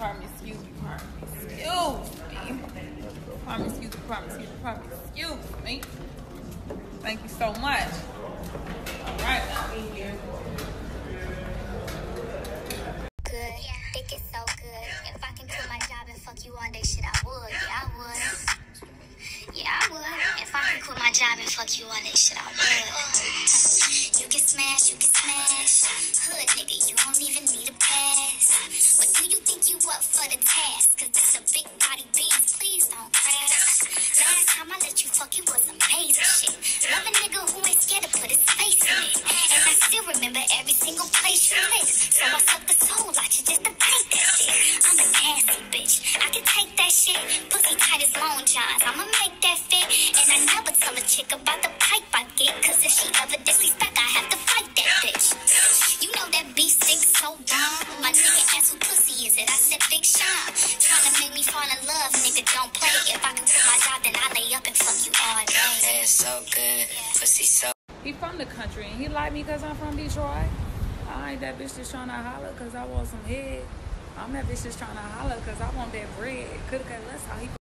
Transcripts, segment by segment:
pardon me, excuse me, pardon me, excuse me. Pardon me, excuse me, pardon me, excuse me, pardon me, excuse me. Thank you so much. All right, now we here. good. Think it's so good. If I can quit my job and fuck you all day, shit, I would. Yeah, I would. Yeah, I would. If I can quit my job and fuck you all day, shit, I would. You can smash, you can smash. Hood nigga, you don't even need a pass. Up for the task? Cause this a big body beans, please don't crash. Last time I let you fuck, it was amazing shit. Love a nigga who ain't scared to put his face in it. And I still remember every single place you lit. So I suck the soul out you just to take that shit. I'm a nasty bitch. I can take that shit. Pussy tight as long johns. I'ma make that fit. And I never tell a chick about dumb. My asked who pussy is it? I said Big Sean. Trying to make me fall in love, nigga. Don't play. If I can quit my job, then I lay up and fuck you all day. It's so good. Pussy so He from the country and he like me cause I'm from Detroit. I ain't that bitch just trying to holler cause I want some head. I'm that bitch just trying to holler cause I want that bread. Coulda cut less how he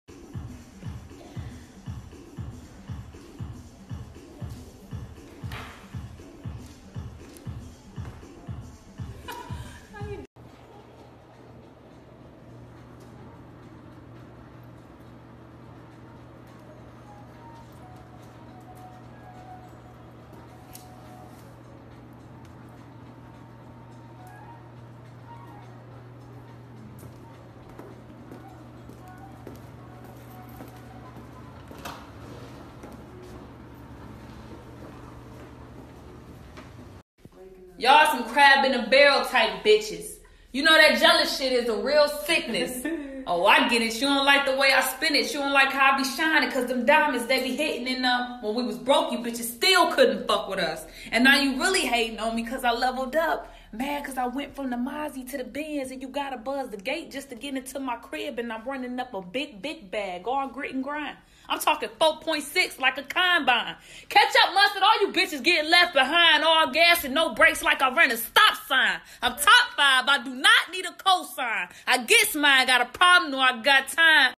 Y'all some crab in a barrel type bitches. You know that jealous shit is a real sickness. oh, I get it. You don't like the way I spin it. You don't like how I be shining because them diamonds they be hitting in um when we was broke, you bitches still couldn't fuck with us. And now you really hating on me because I leveled up. Mad because I went from the Mozzie to the Benz and you gotta buzz the gate just to get into my crib and I'm running up a big, big bag, all grit and grind. I'm talking 4.6 like a combine. Catch up, mustard. All you bitches getting left behind. All gas and no brakes like I ran a stop sign. I'm top five. I do not need a cosign. I guess mine got a problem. No, I got time.